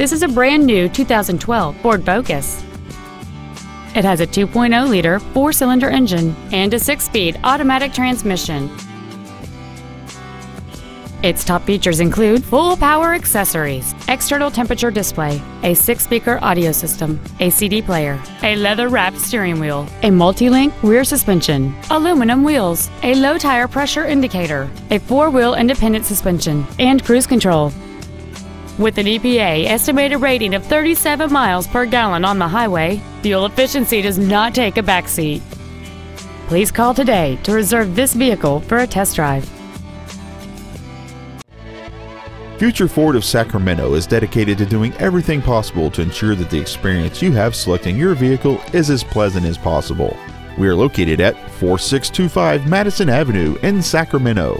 This is a brand new 2012 Ford Focus. It has a 2.0-liter four-cylinder engine and a six-speed automatic transmission. Its top features include full power accessories, external temperature display, a six speaker audio system, a CD player, a leather wrapped steering wheel, a multi link rear suspension, aluminum wheels, a low tire pressure indicator, a four wheel independent suspension, and cruise control. With an EPA estimated rating of 37 miles per gallon on the highway, fuel efficiency does not take a backseat. Please call today to reserve this vehicle for a test drive. Future Ford of Sacramento is dedicated to doing everything possible to ensure that the experience you have selecting your vehicle is as pleasant as possible. We are located at 4625 Madison Avenue in Sacramento.